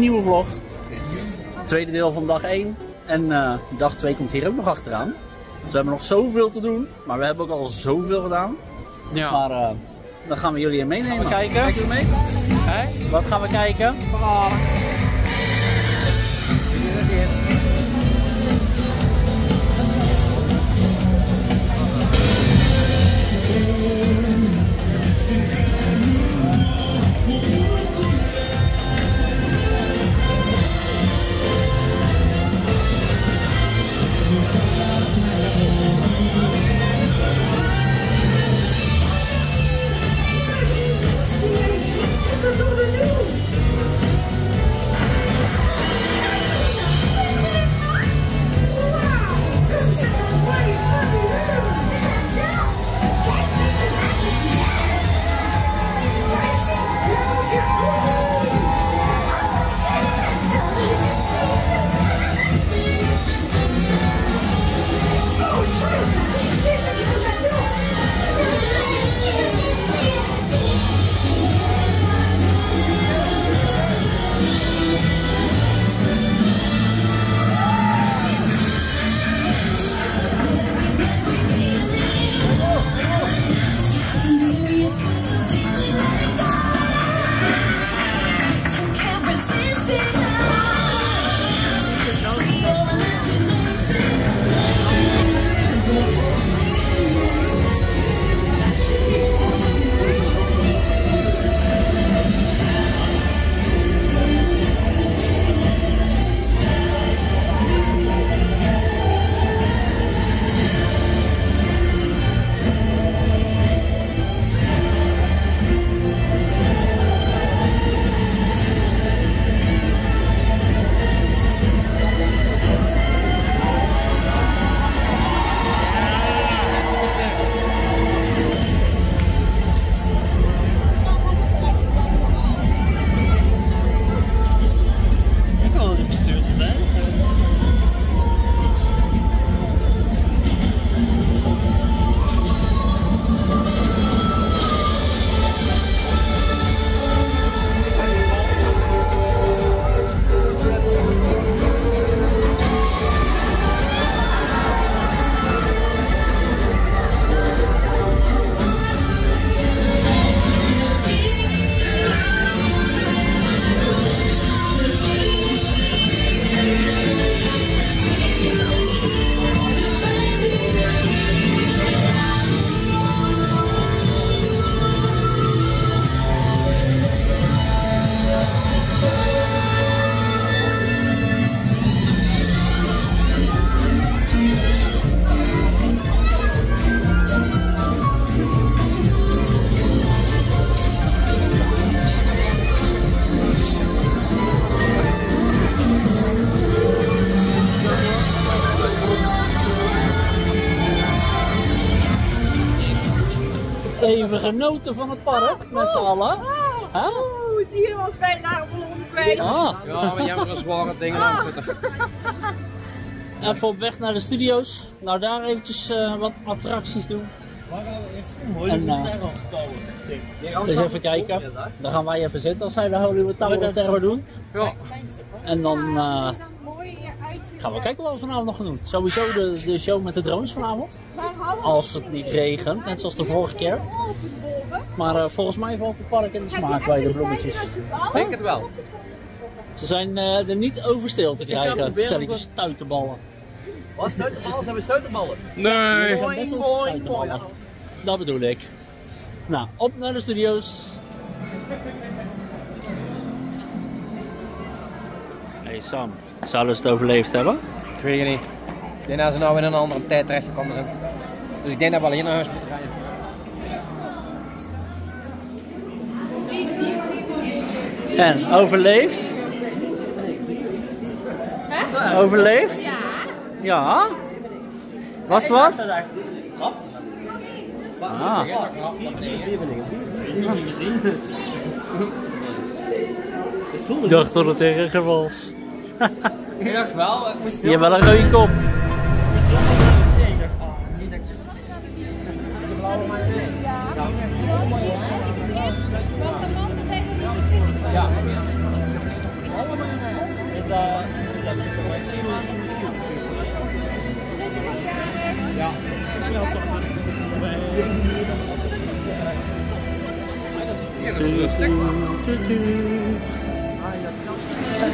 nieuwe vlog. Tweede deel van dag 1. En eh, dag 2 komt hier ook nog achteraan. Dus we hebben nog zoveel te doen. Maar we hebben ook al zoveel gedaan. Ja. Maar eh, dan gaan we jullie in meenemen. Gaan we kijken. Kijken we mee? Wat gaan we kijken? Can't Even genoten van het park met z'n allen. Huh? Oeh, die was bijna gewoon kwijt. Ah, Ja, maar jij hebt er zware dingen aan zitten. even op weg naar de studio's. Nou, daar eventjes eh, wat attracties doen. En, eh, dus even kijken. Dan gaan wij even zitten als zij de Hollywood Tower Terror doen. Ja. En dan eh, gaan we kijken wat we vanavond nog gaan doen. Sowieso de, de show met de drones vanavond. Als het niet regent, net zoals de vorige keer. Maar eh, volgens mij valt het park in de smaak bij de bloemetjes. Ik denk het wel. Ze zijn eh, er niet over stil te krijgen, stelletjes stuitenballen. Wat stuiterballen? Zijn we stuiterballen? Nee. Best wel stuitenballen. Dat bedoel ik. Nou, op naar de studio's. Hey Sam, zouden ze het overleefd hebben? Ik weet het niet. Ik denk dat ze nou in een andere tijd terechtgekomen zijn. Dus ik denk dat we alleen naar huis moeten rijden. En, overleefd? Overleefd? Ja. Ja? Was het wat? Ah. Ik dacht dat het erger was. Ik dacht wel, ik moest Je hebt wel een rode kop. Ja.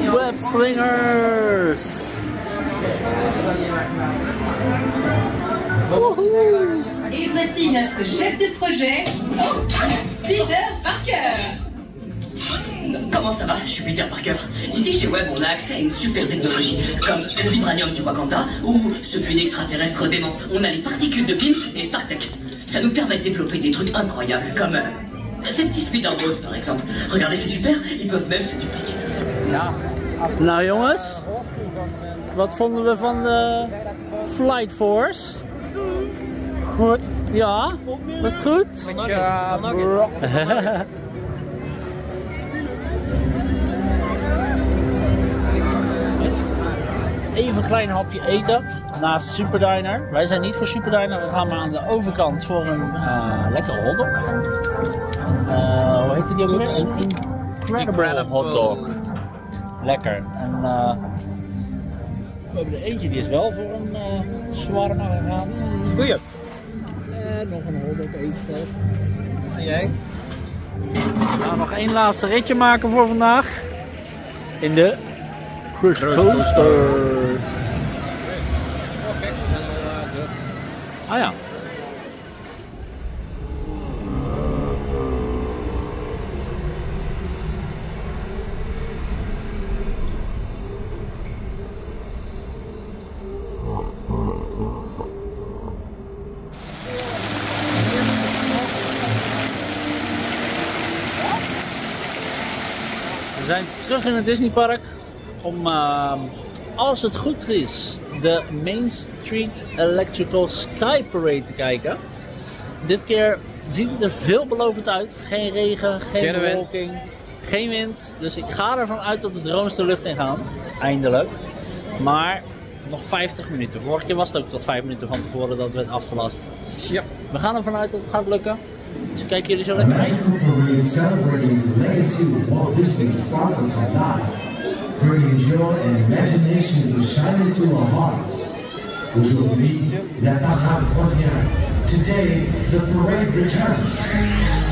Web slingers. Et voici notre chef de projet, oh, Peter Parker. Comment ça va? Je suis Peter Parker. Ici chez Web, on a accès à une super technologie, comme le vibranium du Wakanda ou ce fluide extraterrestre dément. On a les particules de Pimp et StarTech. Ça nous permet de développer des trucs incroyables, comme euh, ces petits speederboats par exemple. Regardez, c'est super, ils peuvent même se dupliquer. Ja. Nou jongens, wat vonden we van de Flight Force? Goed. Ja, was het goed? Ja, Even een klein hapje eten naast Superdiner. Wij zijn niet voor Superdiner, we gaan maar aan de overkant voor een eh, lekkere hotdog. Eh hoe heet die ook weer? Een Incredible, Incredible. hotdog. Lekker. En eh, we hebben er eentje die is wel voor een uh, shawarma gegaan. Goeie. En nog een hotdog eetspel. En jij? Nou, nog één laatste ritje maken voor vandaag. In de Cruise Coaster. Ah ja. We zijn terug in het Disneypark om, ehm, als het goed is, de Main Street Electrical Sky Parade te kijken. Dit keer ziet het er veelbelovend uit. Geen regen, geen, bewolking, geen wind. Dus ik ga ervan uit dat de drones de lucht in gaan. Eindelijk. Maar nog 50 minuten. Vorige keer was het ook tot 5 minuten van tevoren dat werd afgelast. Ja. We gaan ervan uit dat het gaat lukken. Kijken jullie zo lekker mee. Celebrating the legacy of Walt Disney sparkle to life, bringing joy and imagination to shine into our hearts. Aujourd'hui, la parade revient. Today, the parade returns.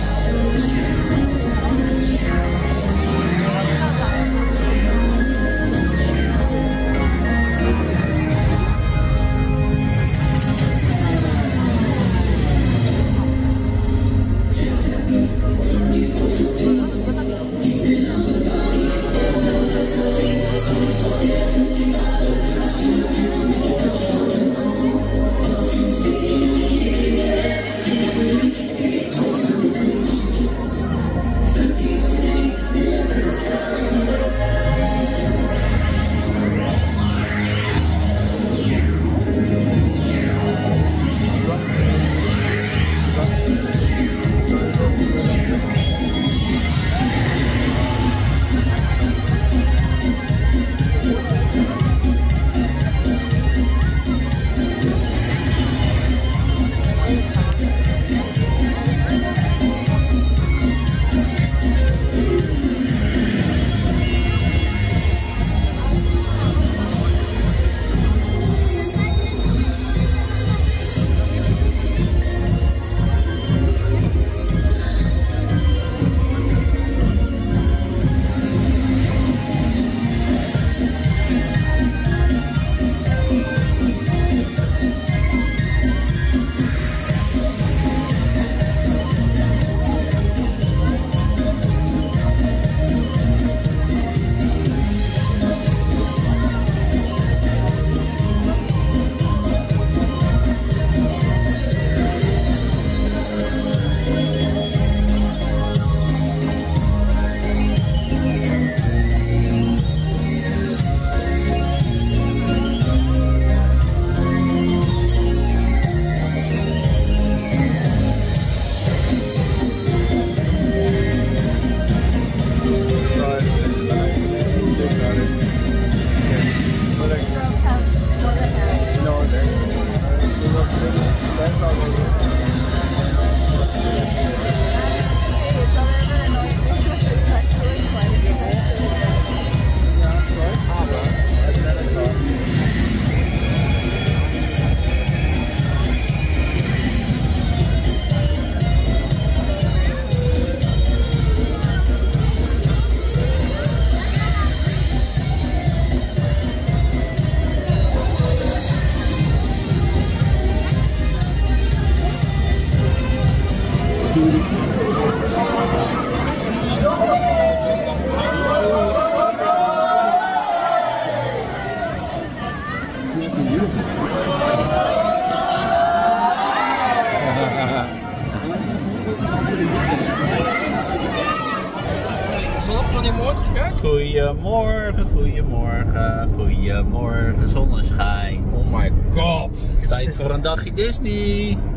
Disney.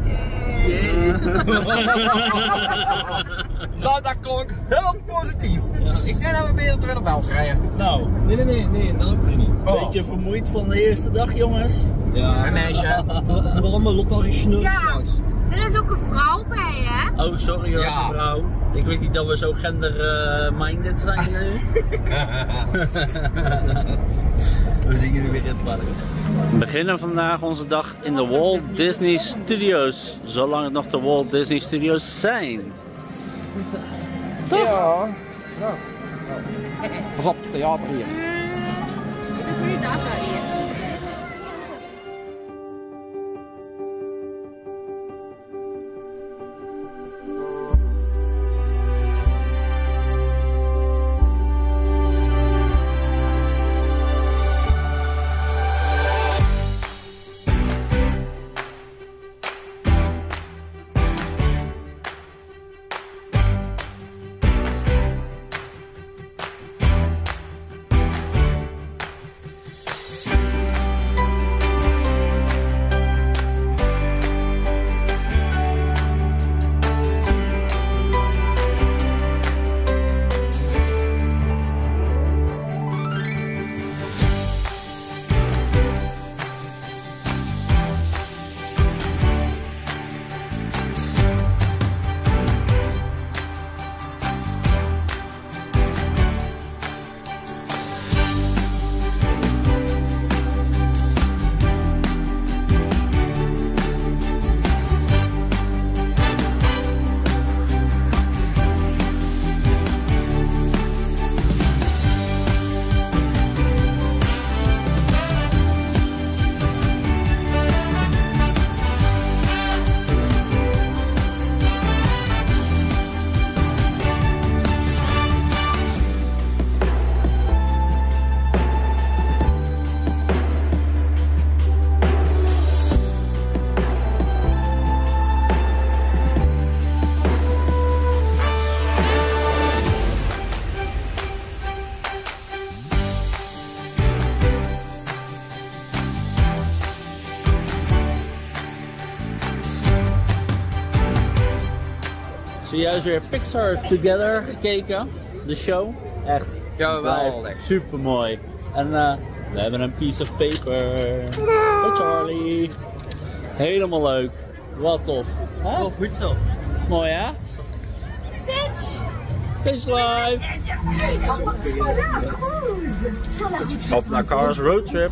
Nou, dat klonk heel positief. Ik denk dat we beter terug naar Bels rijden. Nou, Nee, nee, nee, nee, dat ook niet. Oh. beetje vermoeid van de eerste dag, jongens. Ja. Een meisje. Waarom mijn lot al die snurk Ja. Er is ook een vrouw bij, hè? Oh, sorry hoor, Ja. mevrouw. Ik wist niet dat we zo gender-minded zijn nu. we zien jullie weer in het park. We beginnen vandaag onze dag in de Walt Disney Studios. Zolang het nog de Walt Disney Studios zijn. Ja. Nou. Pas op, theater hier. Zojuist weer Pixar Together gekeken. De show. Echt. Ja, wel super mooi. En eh, we hebben een piece of paper voor Charlie. Helemaal leuk. Wat tof. Hè? Oh, goed zo. Mooi hè? Stitch! Stage live. Op naar Cars Road Trip.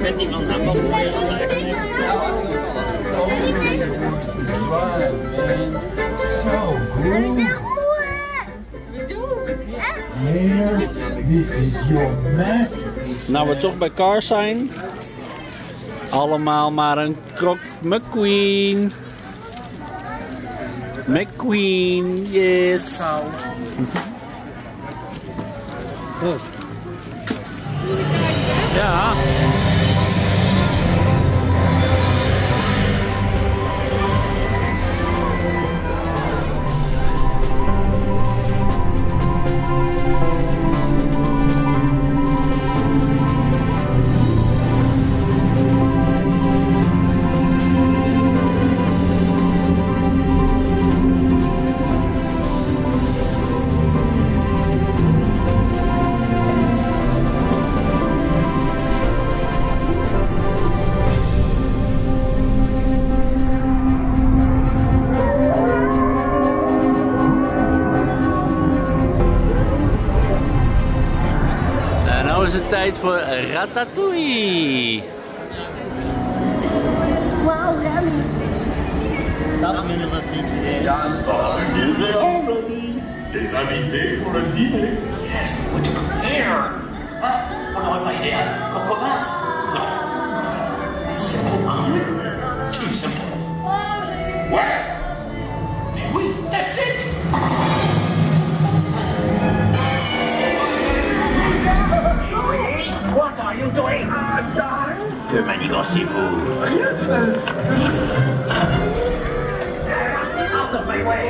Met proberen zeggen. So good. Leia, this is. Nou we toch bij Cars zijn. Allemaal maar een Croc McQueen. McQueen, yes. Ja. En Ratatouille. Que manigancez-vous Out of my way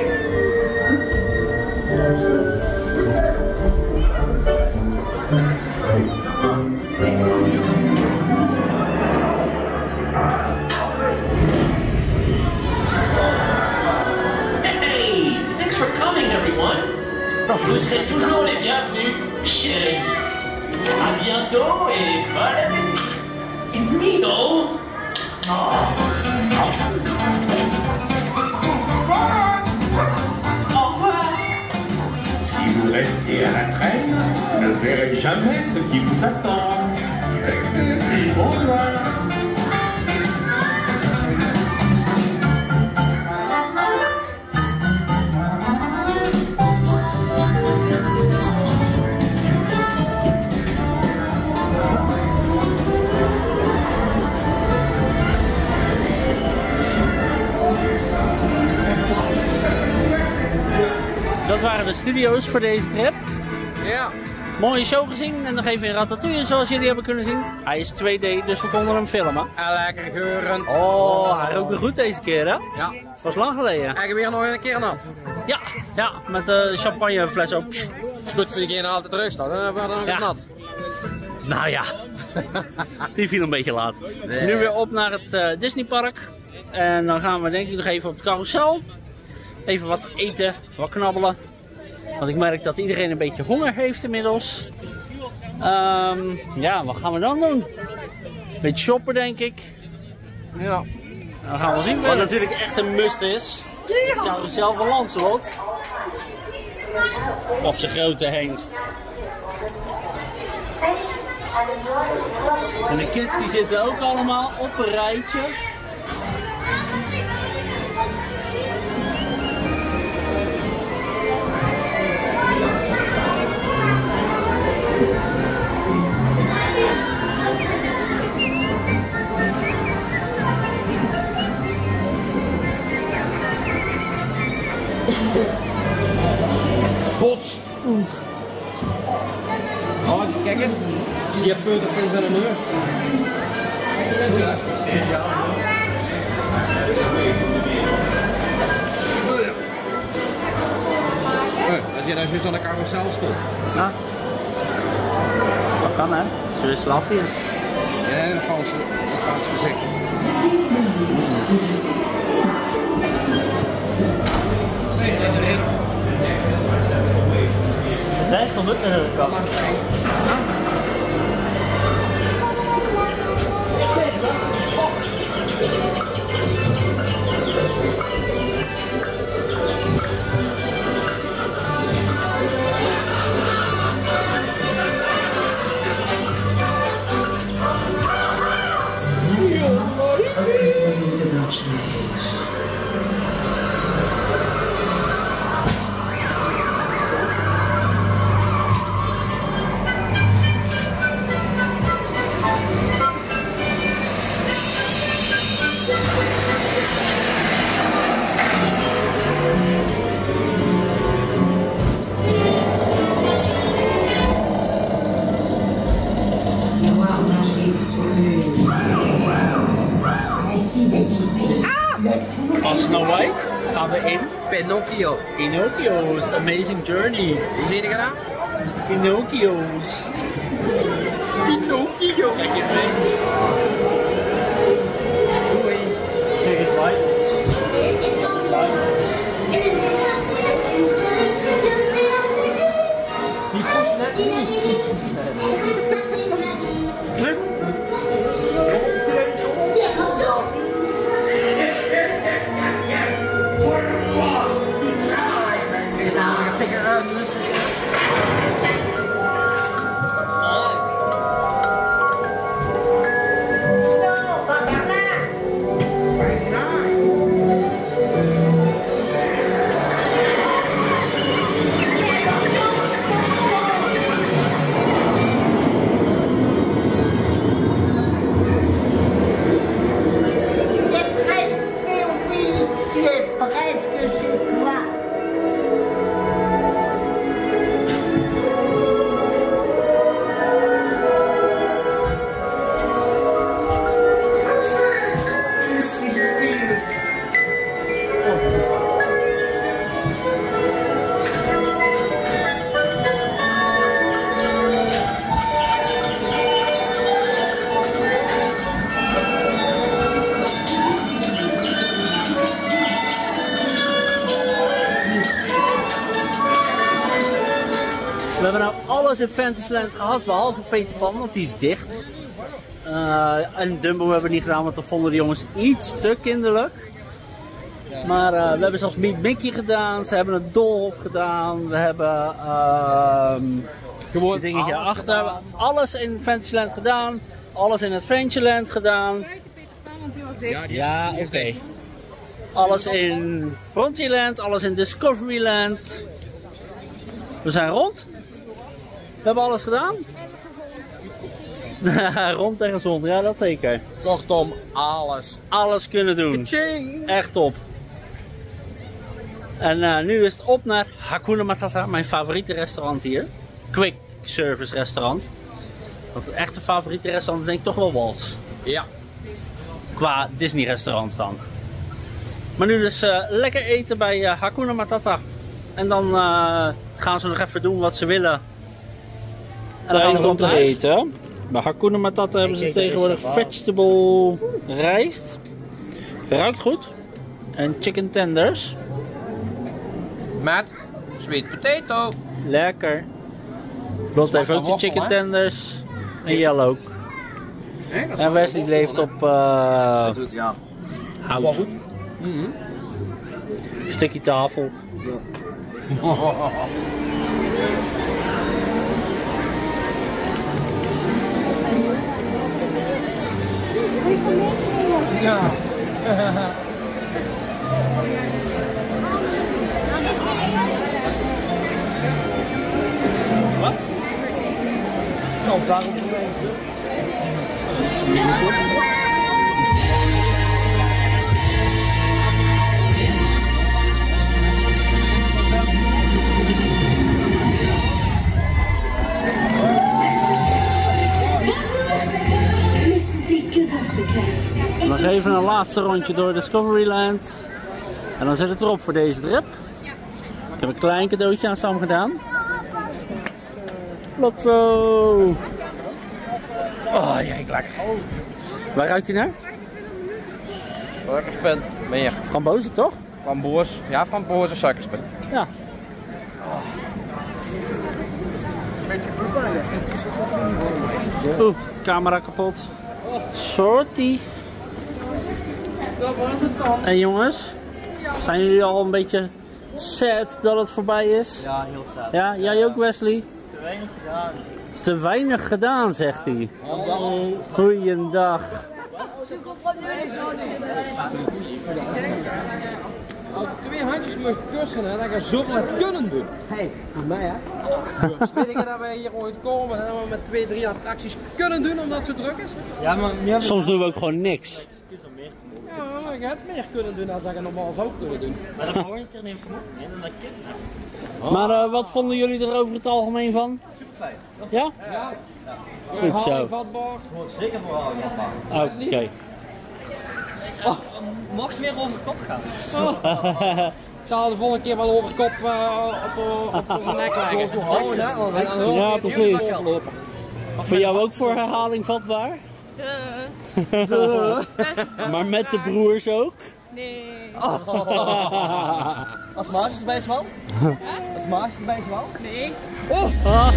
Hey, thanks for coming, everyone. Vous serez toujours les bienvenus, chérie. À bientôt et bon appétit. Au revoir. Si vous restez à la traîne, vous ne verrez jamais ce qui vous attend. Studio's voor deze trip. Ja. Mooie show gezien en nog even in Ratatouille zoals jullie hebben kunnen zien. Hij is 2D, dus we konden hem filmen. En lekker geurend. Oh, hij rookt weer goed deze keer hè? Ja. Dat was lang geleden. We weer nog een keer nat. Ja, ja, met de champagnefles ook. is goed voor diegene die altijd terug staat. Dan hebben we dan nog Ja. nat. Nou ja, die viel een beetje laat. Nee. Nu weer op naar het eh, Disneypark. En dan gaan we denk ik nog even op het carousel. Even wat eten, wat knabbelen. Want ik merk dat iedereen een beetje honger heeft inmiddels. Ehm, ja, wat gaan we dan doen? Beetje shoppen denk ik. Ja. Dan gaan we zien. Wat natuurlijk echt een must is. is het carousel van Lancelot. Op zijn grote hengst. En de kids die zitten ook allemaal op een rijtje. Die heeft peuterpins aan de neus. Dat je daar juist aan de carousel stond. Ja. Dat kan hè. Zo is. Ja, een valse, een vals gezicht. Zij stond ook naar de kant. Amazing Journey. Hoe zie je? Pinocchio's. Alles in Fantasyland gehad, behalve Peter Pan, want die is dicht. Eh, en Dumbo hebben we niet gedaan, want dat vonden de jongens iets te kinderlijk. Maar eh, we hebben zelfs Meet Mickey gedaan, ze hebben het Doolhof gedaan, we hebben ehm gewoon dingetje achter. Alles in Fantasyland gedaan, alles in Adventureland gedaan. Ja, oké. Alles in Frontierland, alles in Discoveryland. We zijn rond. We hebben alles gedaan. rond en gezond, ja dat zeker. Kortom, alles. Alles kunnen doen. Echt top. En eh, nu is het op naar Hakuna Matata, mijn favoriete restaurant hier. Quick service restaurant. Want het echte favoriete restaurant is denk ik toch wel Waltz. Ja. Qua Disney restaurants dan. Maar nu dus eh, lekker eten bij eh, Hakuna Matata. En dan gaan ze nog even doen wat ze willen. Tijd om te eten. Bij Hakuna Matata hebben ze tegenwoordig vegetable rijst. Ruikt goed. En chicken tenders. Met sweet potato. Lekker. Lot heeft ook de chicken tenders. En Jelle ook. Hè, dat is En Wesley leeft op eh Ja. hout. Goed. Stukje tafel. Ja. Wat? Nou, daarom N'écoutez Nog even een laatste rondje door Discoveryland. En dan zit het erop voor deze trip. Ik heb een klein cadeautje aan Sam gedaan. Lotso! Oh, jee, lekker. Waar ruikt hij naar? Suikerspin. Meer. Frambozen, toch? Framboos. Ja, framboos en suikerspin. Ja. Oeh, camera kapot. Sortie. En jongens, zijn jullie al een beetje sad dat het voorbij is? Ja, heel sad. Ja, jij ook Wesley? Te weinig gedaan. Te weinig gedaan, zegt hij. Goeiedag. Als ik twee handjes moet kussen, hè, ga je zoveel hebt kunnen doen. Hé, voor mij hè. Dus weet je dat wij hier ooit komen en dat we met twee, drie attracties kunnen doen omdat het zo druk is? Ja, maar... Ja, Soms doen we ook gewoon niks. Ja, Ja, ik had meer kunnen doen dan ik het normaal zou kunnen doen. Maar dat hoor ik er niet van. En dan dat kind. Maar eh, wat vonden jullie er over het algemeen van? Super fijn. Ja? Ja. Goed zo. vatbaar. Wordt zeker voor vatbaar. Oké. Mocht je weer over de kop gaan. Ik zal de volgende keer wel over de kop eh, op, op, op onze nek leggen. Dan Ja, precies. Voor jou ook voor herhaling vatbaar? maar met de broers ook? Nee. Als Maartje erbij is wel? Als Maartje erbij is wel? Nee. Ah.